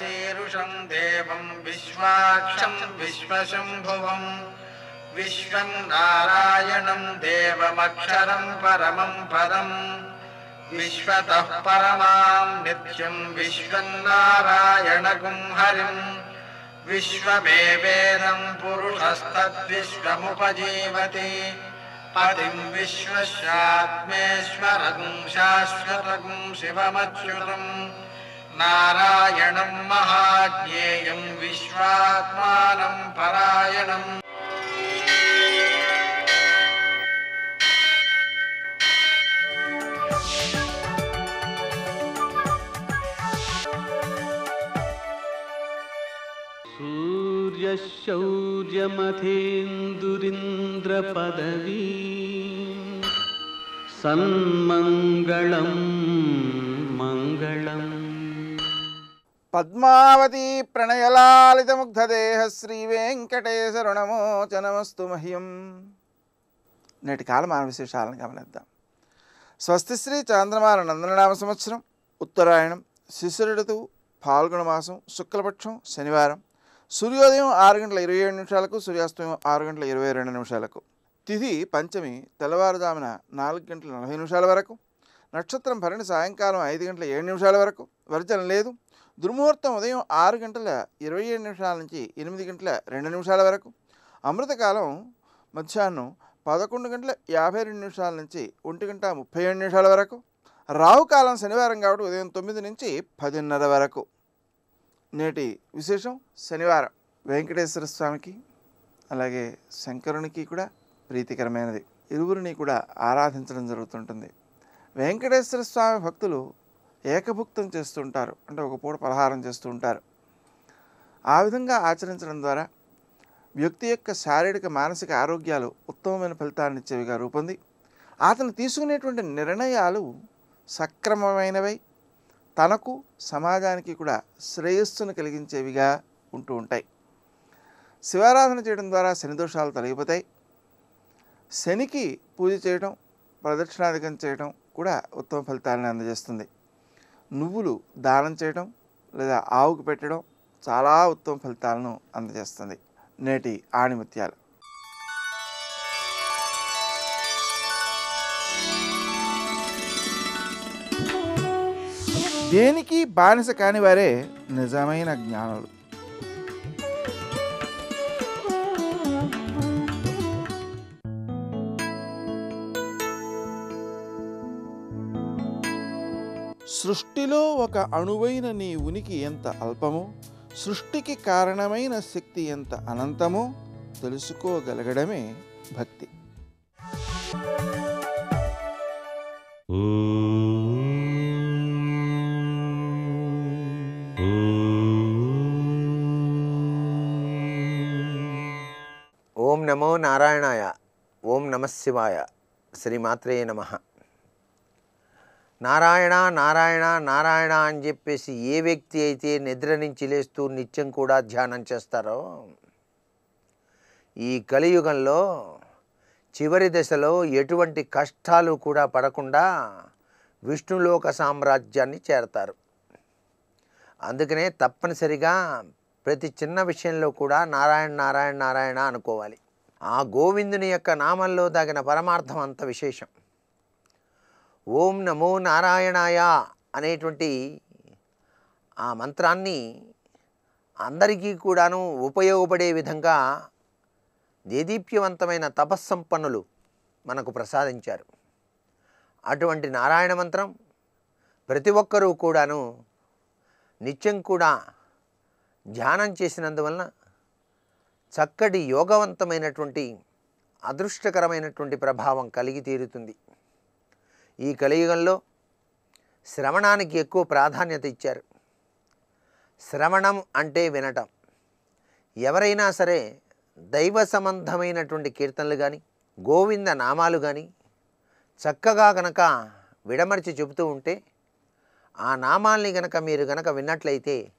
विश्वशीरुषम् देवम् विश्वाक्षम् विश्वशम्भुवम् विश्वम् नारायणम् देवमक्षरम् परमम् पदम् विश्वतः परमाम् नित्यम् विश्वम् नारायणगुम् हरिम् विश्वमेवेदम् पुरुषस्तद्विश्वमुपजीवति। पतिम् विश्वस्यात्मेश्वरगुम् शाश्वतगुम् शिवमच्युतम् नारायणम् महाज्ञेयम् विश्वात्मानम् परायणम् सूर्यशौर्यमथेन्दुरिन्द्रपदवी सन्मङ्गलं मङ्गलम् పద్మావతి ప్రణయలాలితముగ్ధదేహ శ్రీ వెంకటేశరుణమోచనమస్తు మహ్యం. నేటి కాలమాన విశేషాలను గమనిద్దాం. స్వస్తి శ్రీ చాంద్రమాన నందననామ సంవత్సరం ఉత్తరాయణం శిశిరుడుతువు పాల్గొన మాసం శుక్లపక్షం శనివారం సూర్యోదయం ఆరు గంటల ఇరవై ఏడు నిమిషాలకు సూర్యాస్తమయం ఆరు గంటల ఇరవై రెండు నిమిషాలకు. తిథి పంచమి తెల్లవారుజామున నాలుగు గంటల నలభై నిమిషాల వరకు నక్షత్రం భరణి సాయంకాలం ఐదు గంటల ఏడు నిమిషాల వరకు వర్జన లేదు. దుర్ముహూర్తం ఉదయం ఆరు గంటల ఇరవై ఏడు నిమిషాల నుంచి ఎనిమిది గంటల రెండు నిమిషాల వరకు. అమృతకాలం మధ్యాహ్నం పదకొండు గంటల యాభై రెండు నిమిషాల నుంచి ఒంటి గంట ముప్పై ఏడు నిమిషాల వరకు. రావుకాలం శనివారం కాబట్టి ఉదయం తొమ్మిది నుంచి పదిన్నర వరకు. నేటి విశేషం శనివారం. వెంకటేశ్వర స్వామికి అలాగే శంకరునికి కూడా ప్రీతికరమైనది. ఇరువురిని కూడా ఆరాధించడం జరుగుతుంటుంది. వెంకటేశ్వర స్వామి భక్తులు ఏకభుక్తం చేస్తుంటారు. అంటే ఒక పూట పలహారం చేస్తూ ఉంటారు ఆ విధంగా ఆచరించడం ద్వారా వ్యక్తి యొక్క శారీరక మానసిక ఆరోగ్యాలు ఉత్తమమైన ఫలితాన్ని ఇచ్చేవిగా రూపొంది. అతను తీసుకునేటువంటి నిర్ణయాలు సక్రమమైనవై తనకు సమాజానికి కూడా శ్రేయస్సును కలిగించేవిగా ఉంటూ ఉంటాయి. శివారాధన చేయడం ద్వారా శని దోషాలు తొలగిపోతాయి. శనికి పూజ చేయడం ప్రదక్షిణాధికం చేయడం కూడా ఉత్తమ ఫలితాలను అందజేస్తుంది. నువ్వులు దానం చేయడం లేదా ఆవుకు పెట్టడం చాలా ఉత్తమ ఫలితాలను అందజేస్తుంది. నేటి ఆణిముత్యాలు. దేనికి బానిస కాని వారే నిజమైన జ్ఞానులు. సృష్టిలో ఒక అణువైన నీ ఉనికి ఎంత అల్పమో సృష్టికి కారణమైన శక్తి ఎంత అనంతమో తెలుసుకోగలగడమే భక్తి. ఓం నమో నారాయణాయ ఓం నమ శివాయ శ్రీమాత్రే నమః. నారాయణ నారాయణ నారాయణ అని చెప్పేసి ఏ వ్యక్తి అయితే నిద్ర నుంచి లేస్తూ నిత్యం కూడా ధ్యానం చేస్తారో ఈ కలియుగంలో చివరి దశలో ఎటువంటి కష్టాలు కూడా పడకుండా విష్ణులోక సామ్రాజ్యాన్ని చేరతారు. అందుకనే తప్పనిసరిగా ప్రతి చిన్న విషయంలో కూడా నారాయణ నారాయణ నారాయణ అనుకోవాలి. ఆ గోవిందుని యొక్క నామంలో తగిన పరమార్థం అంత విశేషం. ఓం నమో నారాయణాయ అనేటువంటి ఆ మంత్రాన్ని అందరికీ కూడాను ఉపయోగపడే విధంగా దేదీప్యవంతమైన తపస్సంపన్నులు మనకు ప్రసాదించారు. అటువంటి నారాయణ మంత్రం ప్రతి ఒక్కరూ కూడాను నిత్యం కూడా ధ్యానం చేసినందువలన చక్కటి యోగవంతమైనటువంటి అదృష్టకరమైనటువంటి ప్రభావం కలిగి తీరుతుంది. ఈ కలియుగంలో శ్రవణానికి ఎక్కువ ప్రాధాన్యత ఇచ్చారు. శ్రవణం అంటే వినటం. ఎవరైనా సరే దైవ సంబంధమైనటువంటి కీర్తనలు కానీ గోవింద నామాలు కానీ చక్కగా గనక విడమర్చి చెబుతూ ఉంటే ఆ నామాల్ని గనక మీరు గనక విన్నట్లయితే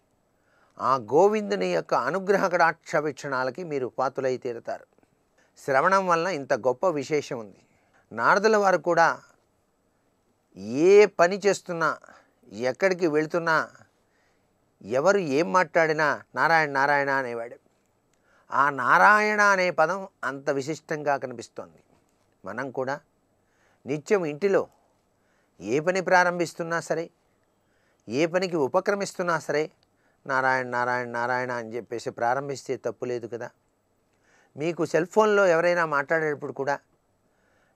ఆ గోవిందుని యొక్క అనుగ్రహ కటాక్ష వీక్షణాలకి మీరు పాత్రులై తీరుతారు. శ్రవణం వలన ఇంత గొప్ప విశేషం ఉంది. నారదుల వారు కూడా ఏ పని చేస్తున్నా ఎక్కడికి వెళ్తున్నా ఎవరు ఏం మాట్లాడినా నారాయణ నారాయణ అనేవాడు. ఆ నారాయణ అనే పదం అంత విశిష్టంగా కనిపిస్తోంది. మనం కూడా నిత్యం ఇంటిలో ఏ పని ప్రారంభిస్తున్నా సరే ఏ పనికి ఉపక్రమిస్తున్నా సరే నారాయణ నారాయణ నారాయణ అని చెప్పేసి ప్రారంభిస్తే తప్పు లేదు కదా. మీకు సెల్ ఫోన్లో ఎవరైనా మాట్లాడేటప్పుడు కూడా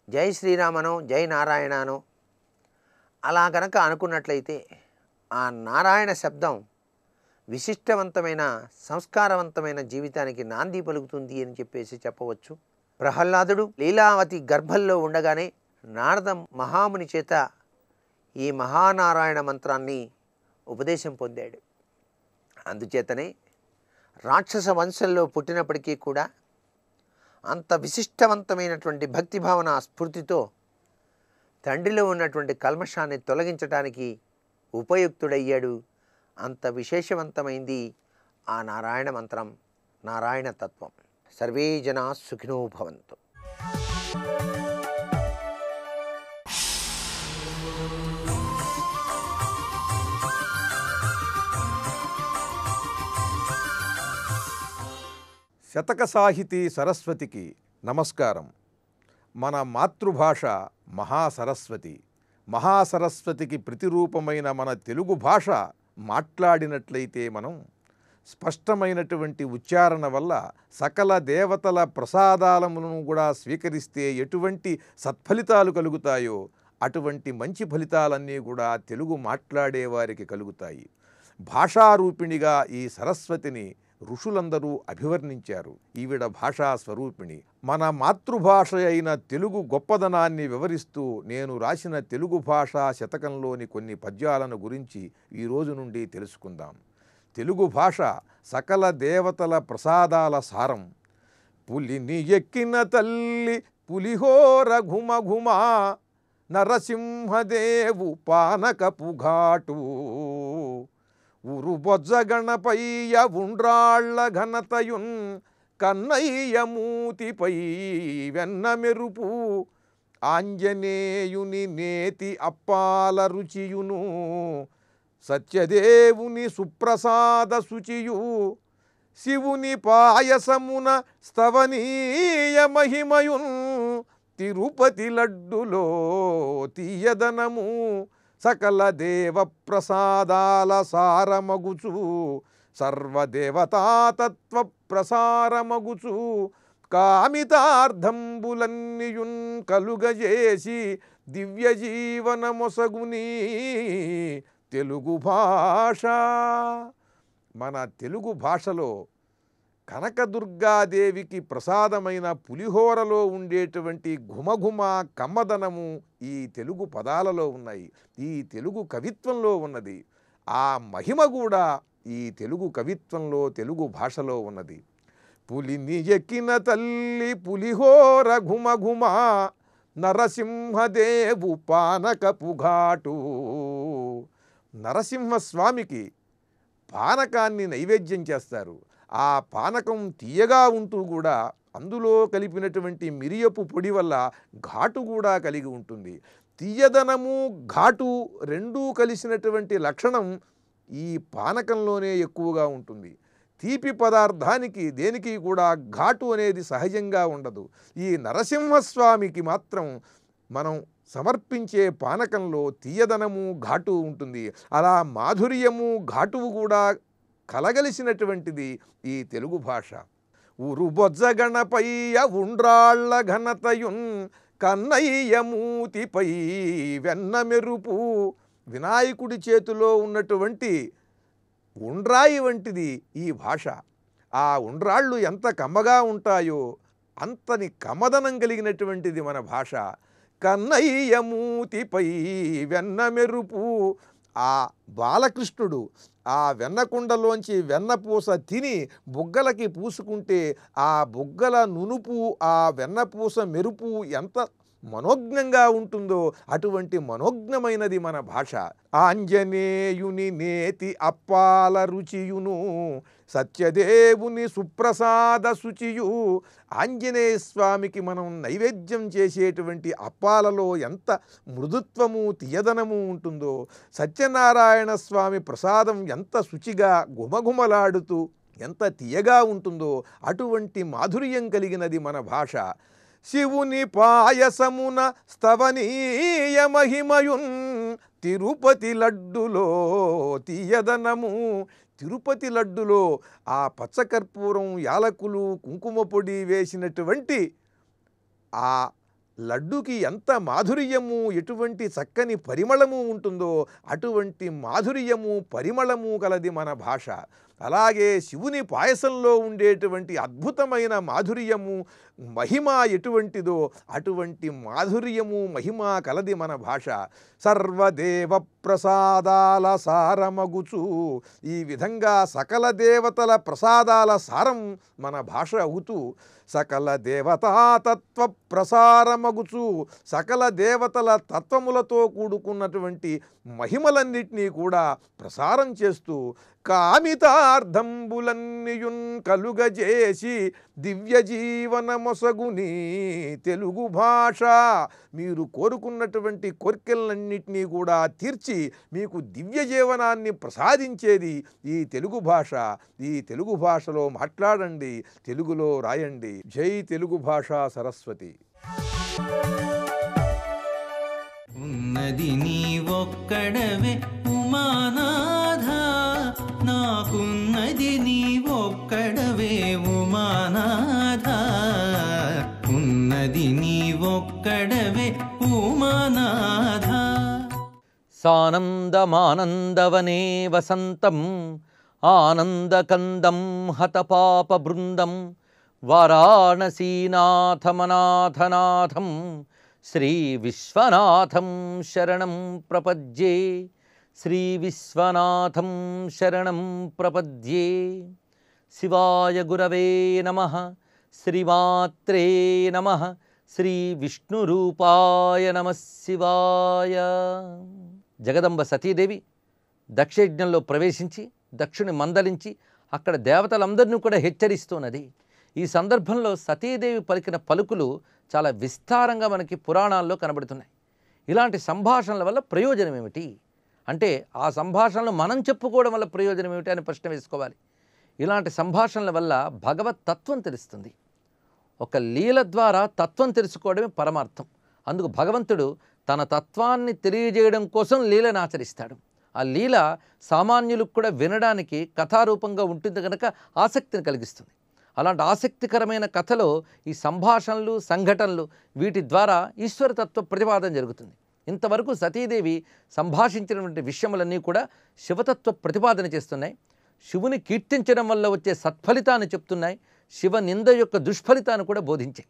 జై శ్రీరామనో జై నారాయణనో అలా కనుక అనుకున్నట్లయితే ఆ నారాయణ శబ్దం విశిష్టవంతమైన సంస్కారవంతమైన జీవితానికి నాంది పలుకుతుంది అని చెప్పేసి చెప్పవచ్చు. ప్రహ్లాదుడు లీలావతి గర్భంలో ఉండగానే నారద మహాముని చేత ఈ మహానారాయణ మంత్రాన్ని ఉపదేశం పొందాడు. అందుచేతనే రాక్షస వంశంలో పుట్టినప్పటికీ కూడా అంత విశిష్టవంతమైనటువంటి భక్తిభావన స్ఫూర్తితో తండ్రిలో ఉన్నటువంటి కల్మషాన్ని తొలగించడానికి ఉపయుక్తుడయ్యాడు. అంత విశేషవంతమైంది ఆ నారాయణ మంత్రం నారాయణ తత్వం. సర్వే జనా సుఖినో భవంతు. శతక సాహితీ సరస్వతికి నమస్కారం. మన మాతృభాష మహాసరస్వతి. మహాసరస్వతికి ప్రతిరూపమైన మన తెలుగు భాష మాట్లాడినట్లయితే మనం స్పష్టమైనటువంటి ఉచ్చారణ వల్ల సకల దేవతల ప్రసాదాలములను కూడా స్వీకరిస్తే ఎటువంటి సత్ఫలితాలు కలుగుతాయో అటువంటి మంచి ఫలితాలన్నీ కూడా తెలుగు మాట్లాడే వారికి కలుగుతాయి. భాషారూపిణిగా ఈ సరస్వతిని ఋషులందరూ అభివర్ణించారు. ఈవిడ భాషా స్వరూపిణి. మన మాతృభాష అయిన తెలుగు గొప్పదనాన్ని వివరిస్తూ నేను రాసిన తెలుగు భాషా శతకంలోని కొన్ని పద్యాలను గురించి ఈ రోజు నుండి తెలుసుకుందాం. తెలుగు భాష సకల దేవతల ప్రసాదాల సారం. పులిని ఎక్కిన తల్లి పులిహోర ఘుమఘుమా నరసింహదేవు పానకపు ఘాటు. ఉరు బొజ్జగణపయ్య ఉండ్రాళ్ళ ఘనతయున్ కన్నయ్య మూతిపై వెన్న మెరుపు. ఆంజనేయుని నేతి అప్పాల రుచియును సత్యదేవుని సుప్రసాద శుచియు. శివుని పాయసమున స్తవనీయ మహిమయున్ తిరుపతి లడ్డులో తీయదనము. సకల దేవ ప్రసాదాల సారమగుచు. సర్వదేవతాతత్వ ప్రసారమగుచు కామితార్థంబులన్నియున్ కలుగజేసి దివ్య జీవనమొసగుని తెలుగు భాష. మన తెలుగు భాషలో కనకదుర్గాదేవికి ప్రసాదమైన పులిహోరలో ఉండేటువంటి ఘుమఘుమ కమ్మదనము ఈ తెలుగు పదాలలో ఉన్నాయి. ఈ తెలుగు కవిత్వంలో ఉన్నది. ఆ మహిమ కూడా ఈ తెలుగు కవిత్వంలో తెలుగు భాషలో ఉన్నది. పులిని ఎక్కిన తల్లి పులిహోర ఘుమఘుమ నరసింహదేవు పానకపు ఘాటు నరసింహస్వామికి పానకాన్ని నైవేద్యం చేస్తారు. ఆ పానకం తీయగా ఉంటూ కూడా అందులో కలిపినటువంటి మిరియపు పొడి వల్ల ఘాటు కూడా కలిగి ఉంటుంది. తీయదనము ఘాటు రెండూ కలిసినటువంటి లక్షణం ఈ పానకంలోనే ఎక్కువగా ఉంటుంది. తీపి పదార్థానికి దేనికి కూడా ఘాటు అనేది సహజంగా ఉండదు. ఈ నరసింహస్వామికి మాత్రం మనం సమర్పించే పానకంలో తీయదనము ఘాటు ఉంటుంది. అలా మాధుర్యము ఘాటువు కూడా కలగలిసినటువంటిది ఈ తెలుగు భాష. ఉరుబొజ్జగణపై ఉండ్రాళ్ళ ఘనతయున్ కన్నయ్య మూతిపై వెన్న మెరుపు వినాయకుడి చేతిలో ఉన్నటువంటి ఉండ్రాయి వంటిది ఈ భాష. ఆ ఉండ్రాళ్ళు ఎంత కమ్మగా ఉంటాయో అంతని కమదనం కలిగినటువంటిది మన భాష. కన్నయ్య మూతిపై వెన్న మెరుపు ఆ బాలకృష్ణుడు ఆ వెన్నకుండలోంచి వెన్నపూస తిని బుగ్గలకి పూసుకుంటే ఆ బుగ్గల నునుపు ఆ వెన్నపూస మెరుపు ఎంత మనోజ్ఞంగా ఉంటుందో అటువంటి మనోజ్ఞమైనది మన భాష. ఆంజనేయుని నేతి అప్పాల రుచియును సత్యదేవుని సుప్రసాద శుచియు ఆంజనేయ స్వామికి మనం నైవేద్యం చేసేటువంటి అప్పాలలో ఎంత మృదుత్వము తీయదనము ఉంటుందో సత్యనారాయణ స్వామి ప్రసాదం ఎంత శుచిగా గుమగుమలాడుతూ ఎంత తీయగా ఉంటుందో అటువంటి మాధుర్యం కలిగినది మన భాష. శివుని పాయసమున స్తవనీయ మహిమయున్ తిరుపతి లడ్డులో తీయదనము. తిరుపతి లడ్డులో ఆ పచ్చకర్పూరం యాలకులు కుంకుమ పొడి వేసినటువంటి ఆ లడ్డుకి ఎంత మాధుర్యము ఎటువంటి చక్కని పరిమళము ఉంటుందో అటువంటి మాధుర్యము పరిమళము కలది మన భాష. అలాగే శివుని పాయసంలో ఉండేటువంటి అద్భుతమైన మాధుర్యము మహిమ ఎటువంటిదో అటువంటి మాధుర్యము మహిమ కలది మన భాష. సర్వదేవ ప్రసాదాల సారమగుచు. ఈ విధంగా సకల దేవతల ప్రసాదాల సారం మన భాష అవుతూ సకల దేవతాతత్వ ప్రసారమగుచు. సకల దేవతల తత్వములతో కూడుకున్నటువంటి మహిమలన్నిటినీ కూడా ప్రసారం చేస్తూ కామితార్థంబులన్నియున్ కలుగజేసి దివ్య జీవనమొసగుని తెలుగు భాష. మీరు కోరుకున్నటువంటి కోరికలన్నింటినీ కూడా తీర్చి మీకు దివ్య జీవనాన్ని ప్రసాదించేది ఈ తెలుగు భాష. ఈ తెలుగు భాషలో మాట్లాడండి తెలుగులో రాయండి. జై తెలుగు భాష సరస్వతి. ఉన్నది నీ ఒక్కడవే ఉమానాథ. నాకున్నది నీ ఒక్కడవే ఉమానాథ. ना सानन्दमानन्दवने वसन्तम् आनन्दकन्दं हतपापबृन्दं वाराणसीनाथमनाथनाथं श्रीविश्वनाथं शरणं प्रपद्ये श्रीविश्वनाथं शरणं प्रपद्ये शिवायगुरवे नमः श्रीमात्रे नमः శ్రీ విష్ణురూపాయ నమ శివాయ. జగదంబ సతీదేవి దక్షయజ్ఞంలో ప్రవేశించి దక్షుని మందలించి అక్కడ దేవతలందరినీ కూడా హెచ్చరిస్తున్నది ఈ సందర్భంలో సతీదేవి పలికిన పలుకులు చాలా విస్తారంగా మనకి పురాణాల్లో కనబడుతున్నాయి. ఇలాంటి సంభాషణల వల్ల ప్రయోజనం ఏమిటి? అంటే ఆ సంభాషణలు మనం చెప్పుకోవడం వల్ల ప్రయోజనం ఏమిటి అని ప్రశ్న వేసుకోవాలి. ఇలాంటి సంభాషణల వల్ల భగవత్ తత్వం తెలుస్తుంది. ఒక లీల ద్వారా తత్వం తెలుసుకోవడమే పరమార్థం. అందుకు భగవంతుడు తన తత్వాన్ని తెలియజేయడం కోసం లీలను ఆచరిస్తాడు. ఆ లీల సామాన్యులకు కూడా వినడానికి కథారూపంగా ఉంటుంది కనుక ఆసక్తిని కలిగిస్తుంది. అలాంటి ఆసక్తికరమైన కథలో ఈ సంభాషణలు సంఘటనలు వీటి ద్వారా ఈశ్వరతత్వ ప్రతిపాదన జరుగుతుంది. ఇంతవరకు సతీదేవి సంభాషించినటువంటి విషయములన్నీ కూడా శివతత్వ ప్రతిపాదన చేస్తున్నాయి. శివుని కీర్తించడం వల్ల వచ్చే సత్ఫలితాన్ని చెప్తున్నాయి. శివ నింద యొక్క దుష్ఫలితాన్ని కూడా బోధించాయి.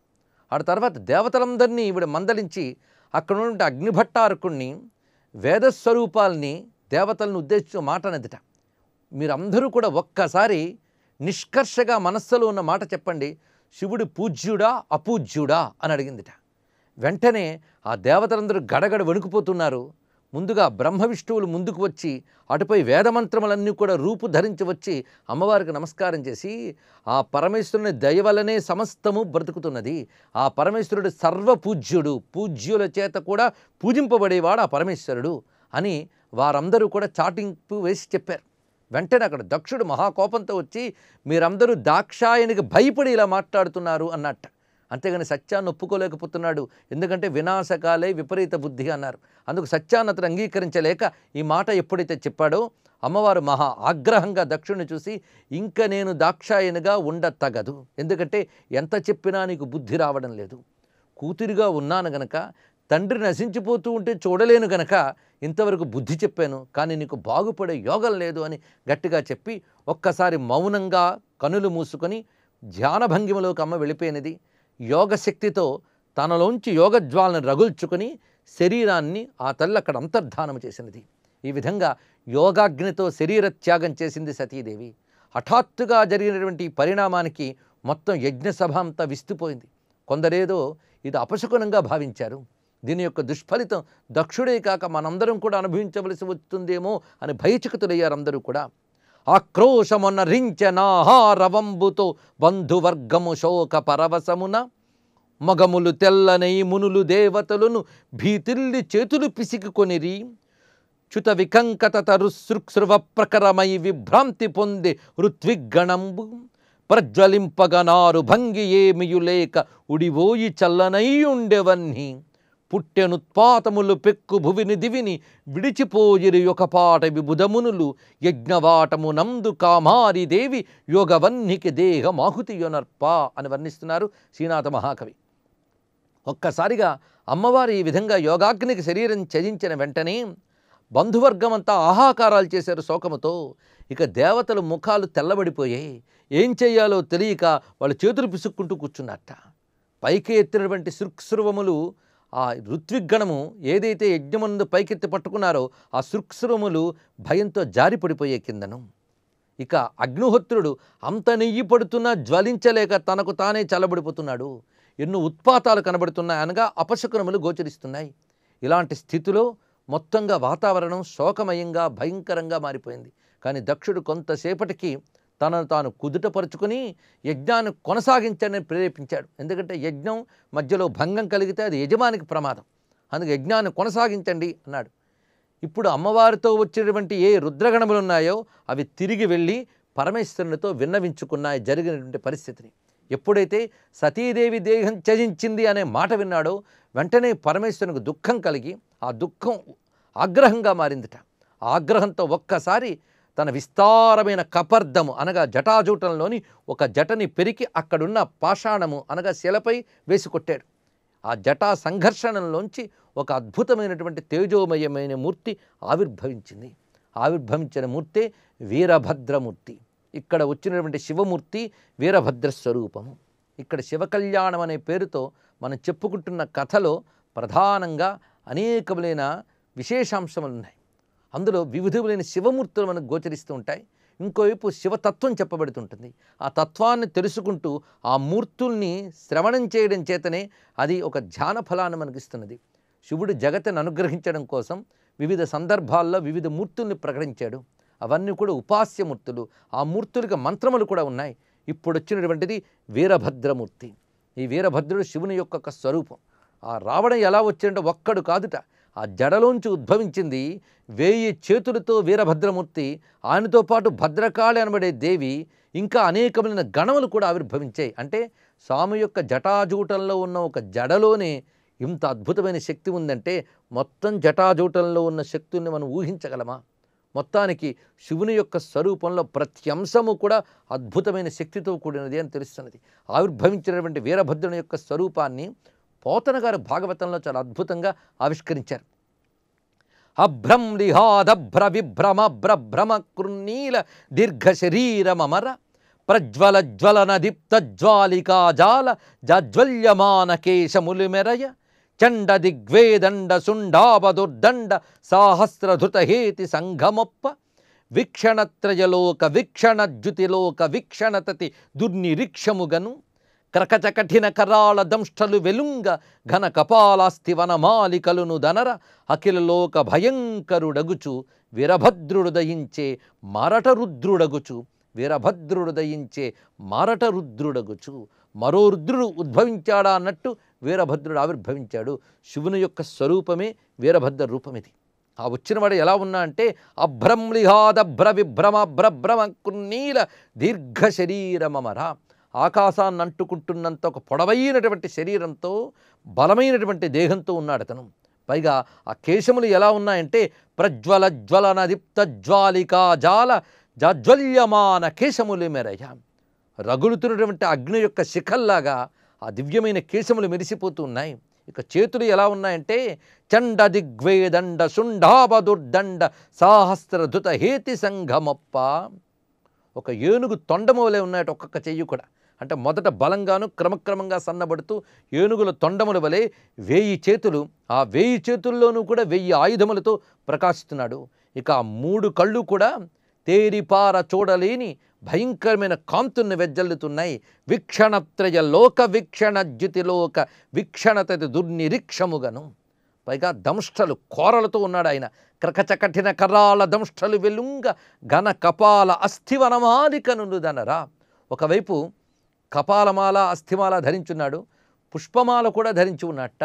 ఆ తర్వాత దేవతలందరినీ ఈవిడ మందలించి అక్కడ ఉన్నటువంటి అగ్నిభట్టారకుణ్ణి వేదస్వరూపాల్ని దేవతలను ఉద్దేశించిన మాట అనదిట మీరందరూ కూడా ఒక్కసారి నిష్కర్షగా మనస్సులో ఉన్న మాట చెప్పండి. శివుడు పూజ్యుడా అపూజ్యుడా అని అడిగిందిట. వెంటనే ఆ దేవతలందరూ గడగడ వణుకుపోతున్నారు. ముందుగా బ్రహ్మ విష్ణువులు ముందుకు వచ్చి అటుపై వేదమంత్రములన్నీ కూడా రూపు ధరించి వచ్చి అమ్మవారికి నమస్కారం చేసి ఆ పరమేశ్వరుని దయ సమస్తము బ్రతుకుతున్నది. ఆ పరమేశ్వరుడు సర్వపూజ్యుడు పూజ్యుల చేత కూడా పూజింపబడేవాడు ఆ పరమేశ్వరుడు అని వారందరూ కూడా చాటింపు వేసి చెప్పారు. వెంటనే అక్కడ దక్షుడు మహాకోపంతో వచ్చి మీరందరూ దాక్షాయనికి భయపడి ఇలా మాట్లాడుతున్నారు అన్నట్ట. అంతేగాని సత్యాన్ని ఒప్పుకోలేకపోతున్నాడు. ఎందుకంటే వినాశకాలే విపరీత బుద్ధి అన్నారు. అందుకు సత్యాన్ని అతను అంగీకరించలేక ఈ మాట ఎప్పుడైతే చెప్పాడో అమ్మవారు మహా ఆగ్రహంగా దక్షుణ్ణి చూసి ఇంకా నేను దాక్షాయనిగా ఉండ తగదు ఎందుకంటే ఎంత చెప్పినా నీకు బుద్ధి రావడం లేదు. కూతురిగా ఉన్నాను గనక తండ్రి నశించిపోతూ ఉంటే చూడలేను గనక ఇంతవరకు బుద్ధి చెప్పాను. కానీ నీకు బాగుపడే యోగం లేదు అని గట్టిగా చెప్పి ఒక్కసారి మౌనంగా కనులు మూసుకొని ధ్యాన భంగిమలోకి అమ్మ వెళ్ళిపోయినది. యోగశక్తితో తనలోంచి యోగజ్వాలను రగుల్చుకుని శరీరాన్ని ఆ తల్లి అక్కడ అంతర్ధానం చేసినది. ఈ విధంగా యోగాగ్నితో శరీర త్యాగం చేసింది సతీదేవి. హఠాత్తుగా జరిగినటువంటి పరిణామానికి మొత్తం యజ్ఞసభ అంతా విస్తుపోయింది. కొందరేదో ఇది అపశకునంగా భావించారు. దీని యొక్క దుష్ఫలితం దక్షుడే కాక మనందరం కూడా అనుభవించవలసి వస్తుందేమో అని భయచకితులయ్యారు అందరూ కూడా. ఆక్రోశమున రించనాహారవంబుతో బంధువర్గము శోక పరవశమున మగములు తెల్లనై మునులు దేవతలను భీతిల్లి చేతులు పిసికికొనిరి. చ్యుత వికంకత తరుసృక్సృవ ప్రకరమై విభ్రాంతి పొంది ఋత్విగ్గణంబు ప్రజ్వలింపగనారు భంగి ఏమియులేక ఉడివోయి చల్లనై ఉండెవన్నీ. పుట్టెనుత్పాతములు పెక్కు భువిని దివిని విడిచిపోయిరి ఒక పాట విబుధమునులు. యజ్ఞవాటము నందు కామారి దేవి యోగవన్నికి దేహమాహుతియొనర్ప అని వర్ణిస్తున్నారు శ్రీనాథ మహాకవి. ఒక్కసారిగా అమ్మవారు ఈ విధంగా యోగాగ్నికి శరీరం త్యజించిన వెంటనే బంధువర్గమంతా ఆహాకారాలు చేశారు శోకముతో. ఇక దేవతల ముఖాలు తెల్లబడిపోయాయి ఏం చేయాలో తెలియక వాళ్ళు చేతులు పిసుక్కుంటూ కూర్చున్నట్ట. పైకి ఎత్తినటువంటి సృక్స్రువములు ఆ ఋత్విగ్గణము ఏదైతే యజ్ఞమునందు పైకెత్తి పట్టుకున్నారో ఆ శృక్సురములు భయంతో జారిపడిపోయే కిందను. ఇక అగ్నిహోత్రుడు అంత నెయ్యి పడుతున్నా జ్వలించలేక తనకు తానే చల్లబడిపోతున్నాడు. ఎన్నో ఉత్పాతాలు కనబడుతున్నాయి అనగా అపశకునములు గోచరిస్తున్నాయి. ఇలాంటి స్థితిలో మొత్తంగా వాతావరణం శోకమయంగా భయంకరంగా మారిపోయింది. కానీ దక్షుడు కొంతసేపటికి తనను తాను కుదుటపరుచుకుని యజ్ఞాన్ని కొనసాగించని ప్రేరేపించాడు. ఎందుకంటే యజ్ఞం మధ్యలో భంగం కలిగితే అది యజమానికి ప్రమాదం. అందుకే యజ్ఞాన్ని కొనసాగించండి అన్నాడు. ఇప్పుడు అమ్మవారితో వచ్చినటువంటి ఏ రుద్రగణములు ఉన్నాయో అవి తిరిగి వెళ్ళి పరమేశ్వరునితో విన్నవించుకున్నాయి జరిగినటువంటి పరిస్థితిని. ఎప్పుడైతే సతీదేవి దేహం త్యజించింది అనే మాట విన్నాడో వెంటనే పరమేశ్వరునికి దుఃఖం కలిగి ఆ దుఃఖం ఆగ్రహంగా మారిందిట. ఆ ఆగ్రహంతో ఒక్కసారి తన విస్తారమైన కపర్ధము అనగా జటాజూటంలోని ఒక జటని పెరికి అక్కడున్న పాషాణము అనగా శిలపై వేసుకొట్టాడు. ఆ జటా సంఘర్షణలోంచి ఒక అద్భుతమైనటువంటి తేజోమయమైన మూర్తి ఆవిర్భవించింది. ఆవిర్భవించిన మూర్తే వీరభద్రమూర్తి. ఇక్కడ వచ్చినటువంటి శివమూర్తి వీరభద్ర స్వరూపము ఇక్కడ శివకళ్యాణం అనే పేరుతో మనం చెప్పుకుంటున్న కథలో ప్రధానంగా అనేకములైన విశేషాంశములు ఉన్నాయి అందులో వివిధములైన శివమూర్తులు మనకు గోచరిస్తూ ఉంటాయి. ఇంకోవైపు శివతత్వం చెప్పబడుతుంటుంది. ఆ తత్వాన్ని తెలుసుకుంటూ ఆ మూర్తుల్ని శ్రవణం చేయడం చేతనే అది ఒక ధ్యాన ఫలాన్ని మనకిస్తున్నది. శివుడు జగత్తును అనుగ్రహించడం కోసం వివిధ సందర్భాల్లో వివిధ మూర్తుల్ని ప్రకటించాడు. అవన్నీ కూడా ఉపాస్యమూర్తులు ఆ మూర్తులకు మంత్రములు కూడా ఉన్నాయి. ఇప్పుడు వచ్చినటువంటిది వీరభద్రమూర్తి. ఈ వీరభద్రుడు శివుని యొక్క స్వరూపం. ఆ రావడం ఎలా వచ్చిందంటే ఒక్కడు కాదుట. ఆ జడలోంచి ఉద్భవించింది వేయి చేతులతో వీరభద్రమూర్తి ఆయనతో పాటు భద్రకాళి అనబడే దేవి ఇంకా అనేకమైన గణములు కూడా ఆవిర్భవించాయి. అంటే స్వామి యొక్క జటాజూటంలో ఉన్న ఒక జడలోనే ఇంత అద్భుతమైన శక్తి ఉందంటే మొత్తం జటాజూటంలో ఉన్న శక్తుల్ని మనం ఊహించగలమా? మొత్తానికి శివుని యొక్క స్వరూపంలో ప్రతి అంశము కూడా అద్భుతమైన శక్తితో కూడినది అని తెలుస్తున్నది. ఆవిర్భవించినటువంటి వీరభద్రుని యొక్క స్వరూపాన్ని పోతన గారు భాగవతంలో చాలా అద్భుతంగా ఆవిష్కరించారు. అభ్రం లిహాదభ్ర విభ్రమ భ్రభ్రమ కృన్నీల దీర్ఘ శరీరమమర ప్రజ్వల జ్వలన దీప్త జ్వాలికా జాల జాజ్వల్యమాన కేశములిమెరయ చండ దిగ్వేదండ సుండాబదుర్దండ సాహస్రధృతహేతి సంఘమొప్ప వీక్షణత్రయలోక వీక్షణజ్యుతిలోక వీక్షణతతి దుర్నిరీక్షముగను క్రకచ కఠిన కరాళ దంష్టలు వెలుంగ ఘన కపాలాస్తి వనమాలికలును దనర అఖిలలోక భయంకరుడగుచు వీరభద్రుడు దయించే మారట రుద్రుడగుచు వీరభద్రుడు దయించే మారట రుద్రుడగుచు మరో రుద్రుడు ఉద్భవించాడా అన్నట్టు వీరభద్రుడు ఆవిర్భవించాడు. శివుని యొక్క స్వరూపమే వీరభద్ర రూపమిది. ఆ వచ్చినవాడు ఎలా ఉన్నా అంటే అభ్రంలిహాదభ్ర విభ్రమ భ్రభ్రమ కున్నీల దీర్ఘ శరీరమమర ఆకాశాన్ని అంటుకుంటున్నంత ఒక పొడవైనటువంటి శరీరంతో బలమైనటువంటి దేహంతో ఉన్నాడు అతను. పైగా ఆ కేశములు ఎలా ఉన్నాయంటే ప్రజ్వల జ్వలన దీప్త జ్వాలికా జాల జాజ్వల్యమాన కేశములు మెరయ రగులుతున్నటువంటి అగ్ని యొక్క శిఖల్లాగా ఆ దివ్యమైన కేశములు మెరిసిపోతూ ఉన్నాయి. ఇక చేతులు ఎలా ఉన్నాయంటే చండ దిగ్వేదండ శుండాబదుర్దండ సాహస్రధృత హేతి సంఘమప్ప. ఒక ఏనుగు తొండములే ఉన్నాయట ఒక్కొక్క చెయ్యి కూడా. అంటే మొదట బలంగాను క్రమక్రమంగా సన్నబడుతూ ఏనుగుల తొండముల వలె వేయి చేతులు ఆ వేయి చేతుల్లోనూ కూడా వెయ్యి ఆయుధములతో ప్రకాశిస్తున్నాడు. ఇక ఆ మూడు కళ్ళు కూడా తేరిపార చూడలేని భయంకరమైన కాంతుల్ని వెజ్జల్లుతున్నాయి. వీక్షణత్రయ లోక వీక్షణ జ్యుతిలోక వీక్షణత దుర్నిరీక్షముగను. పైగా దంష్టలు కోరలతో ఉన్నాడు ఆయన. క్రకచకఠిన కరాల దంష్టలు వెలుంగ ఘన కపాల అస్థివనమాలికనుదనరా ఒకవైపు కపాలమాల అస్థిమాల ధరించున్నాడు. పుష్పమాల కూడా ధరించి ఉన్నట్ట.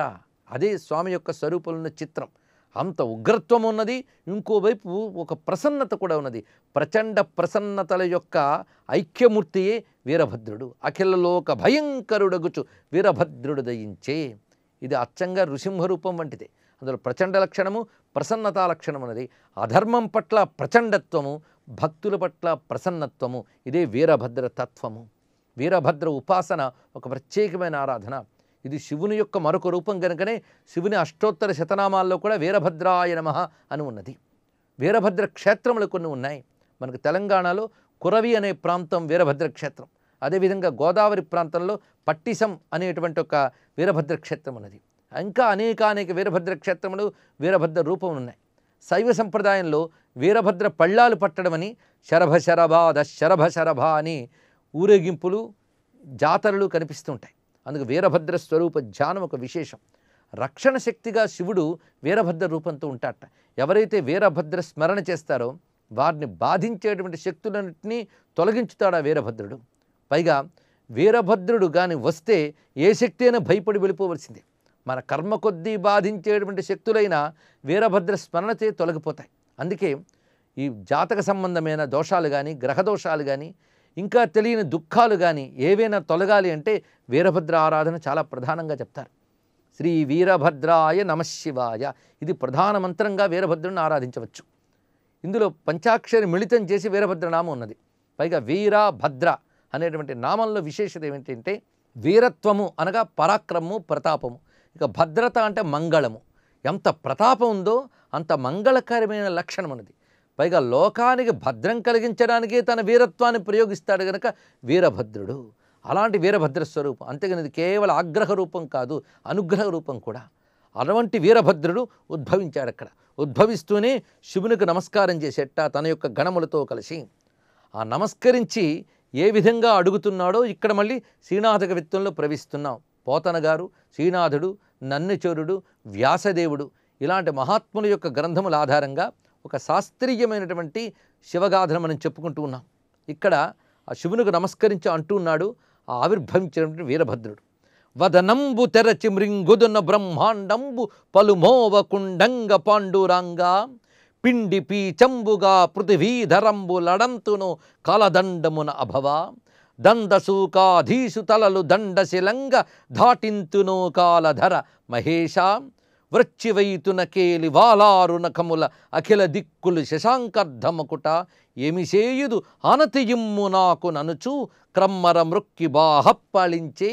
అదే స్వామి యొక్క స్వరూపంలో చిత్రం. అంత ఉగ్రత్వం ఉన్నది. ఇంకోవైపు ఒక ప్రసన్నత కూడా ఉన్నది. ప్రచండ ప్రసన్నతల యొక్క ఐక్యమూర్తియే వీరభద్రుడు. అఖిలలోక భయంకరుడగుచు వీరభద్రుడు దయించే. ఇది అచ్చంగా నృసింహరూపం రూపం వంటిదే. అందులో ప్రచండ లక్షణము ప్రసన్నతా లక్షణం ఉన్నది. అధర్మం పట్ల ప్రచండత్వము భక్తుల పట్ల ప్రసన్నత్వము. ఇదే వీరభద్ర తత్వము. వీరభద్ర ఉపాసన ఒక ప్రత్యేకమైన ఆరాధన. ఇది శివుని యొక్క మరొక రూపం కనుకనే శివుని అష్టోత్తర శతనామాల్లో కూడా వీరభద్రాయ నమః అని ఉన్నది. వీరభద్ర క్షేత్రములు కొన్ని ఉన్నాయి. మనకు తెలంగాణలో కురవి అనే ప్రాంతం వీరభద్ర క్షేత్రం. అదేవిధంగా గోదావరి ప్రాంతంలో పట్టిసం అనేటువంటి ఒక వీరభద్ర క్షేత్రం ఉన్నది. ఇంకా అనేక అనేక వీరభద్ర క్షేత్రములు వీరభద్ర రూపం ఉన్నాయి. శైవ సంప్రదాయంలో వీరభద్ర పళ్ళాలు పట్టడమని శరభ శరభ దశరభ శరభ అని ఊరేగింపులు జాతరలు కనిపిస్తుంటాయి. అందుకు వీరభద్ర స్వరూప ధ్యానం ఒక విశేషం. రక్షణ శక్తిగా శివుడు వీరభద్ర రూపంతో ఉంటాడట. ఎవరైతే వీరభద్ర స్మరణ చేస్తారో వారిని బాధించేటువంటి శక్తులన్నింటినీ తొలగించుతాడు ఆ వీరభద్రుడు. పైగా వీరభద్రుడు కానీ వస్తే ఏ శక్తి అయినా భయపడి వెళ్ళిపోవలసిందే. మన కర్మ కొద్దీ బాధించేటువంటి శక్తులైన వీరభద్ర స్మరణతే తొలగిపోతాయి. అందుకే ఈ జాతక సంబంధమైన దోషాలు కానీ గ్రహదోషాలు కానీ ఇంకా తెలియని దుఃఖాలు కానీ ఏవైనా తొలగాలి అంటే వీరభద్ర ఆరాధన చాలా ప్రధానంగా చెప్తారు. శ్రీ వీరభద్రాయ నమశివాయ ఇది ప్రధాన మంత్రంగా వీరభద్రుని ఆరాధించవచ్చు. ఇందులో పంచాక్షరి మిళితం చేసి వీరభద్ర నామం ఉన్నది. పైగా వీర భద్ర అనేటువంటి నామంలో విశేషత ఏమిటంటే వీరత్వము అనగా పరాక్రమము ప్రతాపము. ఇక భద్రత అంటే మంగళము. ఎంత ప్రతాపం ఉందో అంత మంగళకరమైన లక్షణం ఉన్నది. పైగా లోకానికి భద్రం కలిగించడానికే తన వీరత్వాన్ని ప్రయోగిస్తాడు గనక వీరభద్రుడు. అలాంటి వీరభద్ర స్వరూపం. అంతేగాని ఇది కేవలం ఆగ్రహ రూపం కాదు అనుగ్రహ రూపం కూడా. అటువంటి వీరభద్రుడు ఉద్భవించాడు అక్కడ. ఉద్భవిస్తూనే శివునికి నమస్కారం చేసేట తన యొక్క గణములతో కలిసి. ఆ నమస్కరించి ఏ విధంగా అడుగుతున్నాడో ఇక్కడ మళ్ళీ శ్రీనాథక విత్తంలో ప్రవేశిస్తున్నాం. పోతన గారు శ్రీనాథుడు నన్నచోరుడు వ్యాసదేవుడు ఇలాంటి మహాత్ముల యొక్క గ్రంథముల ఆధారంగా ఒక శాస్త్రీయమైనటువంటి శివగాథను మనం చెప్పుకుంటూ ఉన్నాం. ఇక్కడ ఆ శివునికి నమస్కరించి అంటున్నాడు ఆ ఆవిర్భవించినటువంటి వీరభద్రుడు. వదనంబు తెరచి మృంగుదున బ్రహ్మాండంబు పలుమోవ కుండంగ పాండురాంగా పిండి పీచంబుగా పృథివీధరంబు లడంతును కాలదండమున అభవ దండసూకాధీసు తలలు దండశిలంగ ధాటింతును కాలధర మహేషా వృచ్చివైతున కేలి వాలారునకముల అఖిల దిక్కులు శశాంకర్ధమకుట ఏమి చేయుదు ఆనతియిమ్ము నాకు ననుచు క్రమ్మర మృక్కి బాహప్పళించే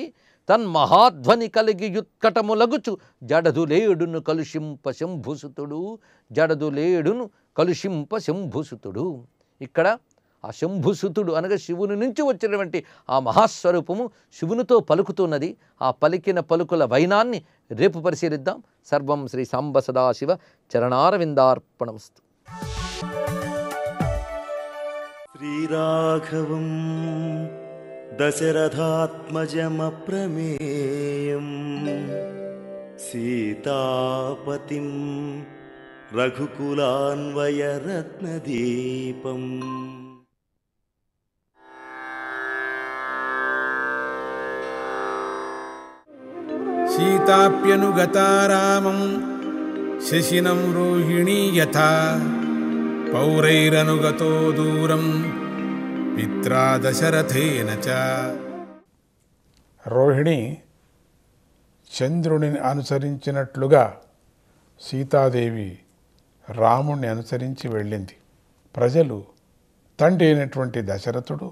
తన్మహాధ్వని కలిగి యుత్కటములగుచు జడదులేడును కలుషింప శంభుసుతుడు జడదులేడును కలుషింప శంభుసుతుడు. ఇక్కడ ఆ శంభుసుతుడు అనగా శివుని నుంచి వచ్చినటువంటి ఆ మహాస్వరూపము శివునితో పలుకుతున్నది ఆ పలికిన పలుకుల వైనాన్ని రేపు పరిశీలిద్దాం సర్వం శ్రీ సాంబ సదాశివ చరణారవిందార్పణమస్తు श्रीराघवं दशरथात्मजमप्रमेयम् सीतापतिं रघुकुलान्वयरत्नदीपम् सीताप्यनुगता रामं शशिनं रोहिणी यथा पौरैरनुगतो दूरं पित्रा दशरथेन च రోహిణి చంద్రుడిని అనుసరించినట్లుగా సీతాదేవి రాముణ్ణి అనుసరించి వెళ్ళింది ప్రజలు తండ్రి అయినటువంటి దశరథుడు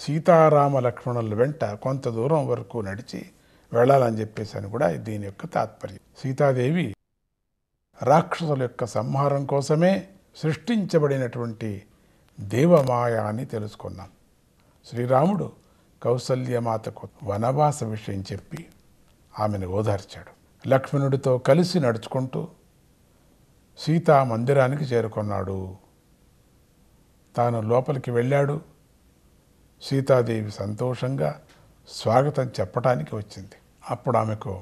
సీతారామ లక్ష్మణుల వెంట కొంత దూరం వరకు నడిచి వెళ్ళాలని చెప్పేసి అని కూడా దీని యొక్క తాత్పర్యం. సీతాదేవి రాక్షసుల యొక్క సంహారం కోసమే సృష్టించబడినటువంటి దేవమాయ అని తెలుసుకున్నాం. శ్రీరాముడు కౌసల్యమాతకు వనవాస విషయం చెప్పి ఆమెను ఓదార్చాడు. లక్ష్మణుడితో కలిసి నడుచుకుంటూ సీతా మందిరానికి చేరుకున్నాడు. తాను లోపలికి వెళ్ళాడు. సీతాదేవి సంతోషంగా స్వాగతం చెప్పటానికి వచ్చింది. అప్పుడు ఆమెకు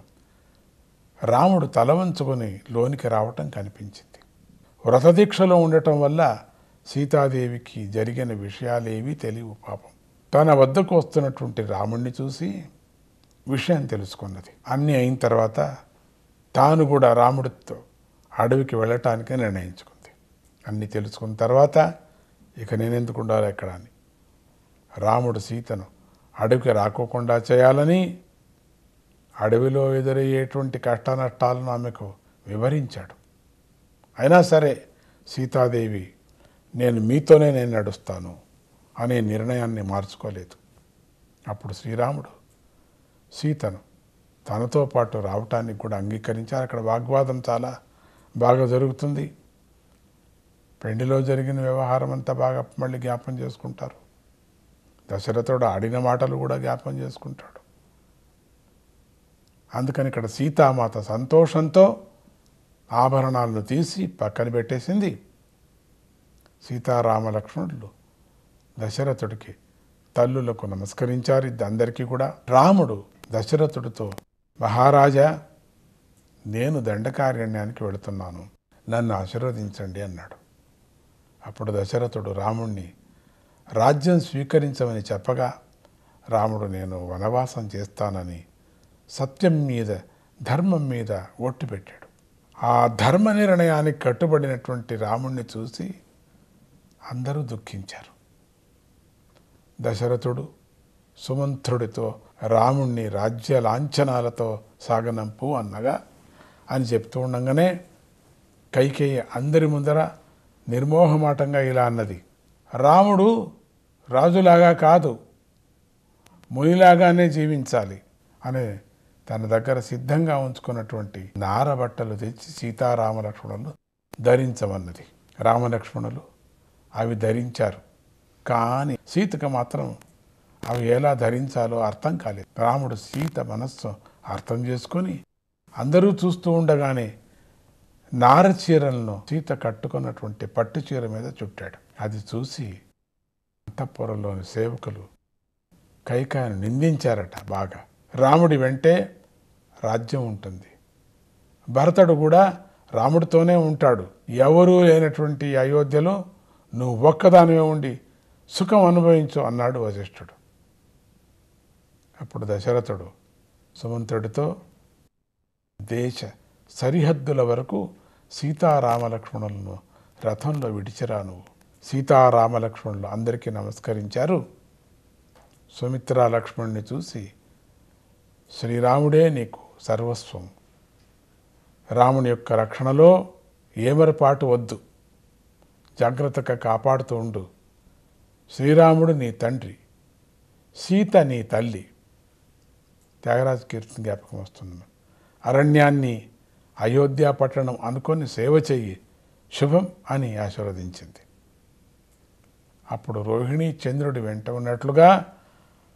రాముడు తల వంచుకొని లోనికి రావటం కనిపించింది. వ్రతదీక్షలో ఉండటం వల్ల సీతాదేవికి జరిగిన విషయాలేవీ తెలియవు పాపం. తన వద్దకు వస్తున్నటువంటి రాముణ్ణి చూసి విషయం తెలుసుకున్నది. అన్నీ అయిన తర్వాత తాను కూడా రాముడితో అడవికి వెళ్ళటానికి నిర్ణయించుకుంది. అన్నీ తెలుసుకున్న తర్వాత ఇక నేనెందుకు ఉండాలి ఎక్కడ అని. రాముడు సీతను అడవికి రాకోకుండా చేయాలని అడవిలో ఎదురయ్యేటువంటి కష్టనష్టాలను ఆమెకు వివరించాడు. అయినా సరే సీతాదేవి నేను మీతోనే నేను నడుస్తాను అనే నిర్ణయాన్ని మార్చుకోలేదు. అప్పుడు శ్రీరాముడు సీతను తనతో పాటు రావటానికి కూడా అంగీకరించారు. అక్కడ వాగ్వాదం చాలా బాగా జరుగుతుంది. పెండిలో జరిగిన వ్యవహారం అంతా బాగా మళ్ళీ జ్ఞాపం చేసుకుంటారు. దశరథుడు ఆడిన మాటలు కూడా జ్ఞాపం చేసుకుంటాడు. అందుకని ఇక్కడ సీతామాత సంతోషంతో ఆభరణాలను తీసి పక్కన పెట్టేసింది సీతారామ లక్ష్మణులు దశరథుడికి తల్లులకు నమస్కరించారు అందరికీ కూడా. రాముడు దశరథుడితో మహారాజా నేను దండకారణ్యానికి వెళుతున్నాను. నన్ను ఆశీర్వదించండి అన్నాడు. అప్పుడు దశరథుడు రాముణ్ణి రాజ్యం స్వీకరించమని చెప్పగా రాముడు నేను వనవాసం చేస్తానని సత్యం మీద ధర్మం మీద ఒట్టు పెట్టాడు. ఆ ధర్మ నిర్ణయానికి కట్టుబడినటువంటి రాముణ్ణి చూసి అందరూ దుఃఖించారు. దశరథుడు సుమంత్రుడితో రాముణ్ణి రాజ్య లాంఛనాలతో సాగనంపు అన్నగా అని చెప్తూ ఉండగానే కైకేయి అందరి ముందర నిర్మోహమాటంగా ఇలా అన్నది రాముడు రాజులాగా కాదు మునిలాగానే జీవించాలి అనే తన దగ్గర సిద్ధంగా ఉంచుకున్నటువంటి నార బట్టలు తెచ్చి సీతారామ లక్ష్మణులు ధరించమన్నది. రామలక్ష్మణులు అవి ధరించారు. కానీ సీతకు మాత్రం అవి ఎలా ధరించాలో అర్థం కాలేదు. రాముడు సీత మనస్సు అర్థం చేసుకొని అందరూ చూస్తూ ఉండగానే నార చీరలను సీత కట్టుకున్నటువంటి పట్టు చీర మీద చుట్టాడు. అది చూసి అంతఃపురంలోని సేవకులు కైకాయను నిందించారట బాగా. రాముడి వెంటే రాజ్యం ఉంటుంది. భరతుడు కూడా రాముడితోనే ఉంటాడు. ఎవరూ లేనటువంటి అయోధ్యలో నువ్వు ఒక్కదానివే ఉండి సుఖం అనుభవించు అన్నాడు వశిష్ఠుడు. అప్పుడు దశరథుడు సుమంత్రుడితో దేశ సరిహద్దుల వరకు సీతారామలక్ష్మణులను రథంలో విడిచిరా నువ్వు. సీతారామలక్ష్మణులు అందరికీ నమస్కరించారు. సుమిత్రా లక్ష్మణుని చూసి శ్రీరాముడే నీకు సర్వస్వం. రాముని యొక్క రక్షణలో ఏమరపాటు వద్దు. జాగ్రత్తగా కాపాడుతూ ఉండు. శ్రీరాముడు నీ తండ్రి. సీత నీ తల్లి. త్యాగరాజ కీర్తన జ్ఞాపకం వస్తుంది అరణ్యాన్ని అయోధ్య పట్టణం అనుకొని సేవ చెయ్యి. శుభం అని ఆశీర్వదించింది. అప్పుడు రోహిణి చంద్రుడి వెంట ఉన్నట్లుగా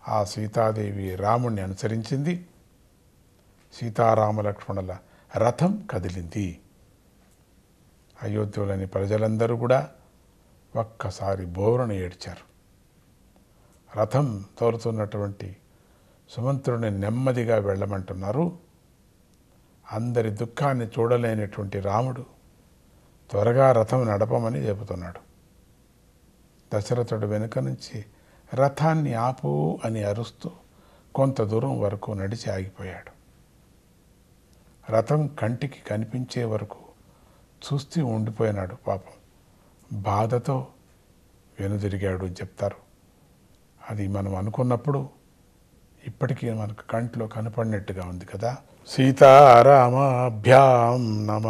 ఆ సీతాదేవి రాముణ్ణి అనుసరించింది. సీతారామ లక్ష్మణుల రథం కదిలింది. అయోధ్యలోని ప్రజలందరూ కూడా ఒక్కసారి బోరణ ఏడ్చారు. రథం తోలుతున్నటువంటి సుమంత్రుని నెమ్మదిగా వెళ్ళమంటున్నారు. అందరి దుఃఖాన్ని చూడలేనటువంటి రాముడు త్వరగా రథం నడపమని చెబుతున్నాడు. దశరథుడు వెనుక నుంచి రథాన్ని ఆపు అని అరుస్తూ కొంత దూరం వరకు నడిచి ఆగిపోయాడు. రథం కంటికి కనిపించే వరకు చూస్తూ ఉండిపోయినాడు పాపం. బాధతో వెనుదిరిగాడు అని చెప్తారు. అది మనం అనుకున్నప్పుడు ఇప్పటికీ మనకు కంట్లో కనపడినట్టుగా ఉంది కదా. సీతారామాభ్యాం నమ.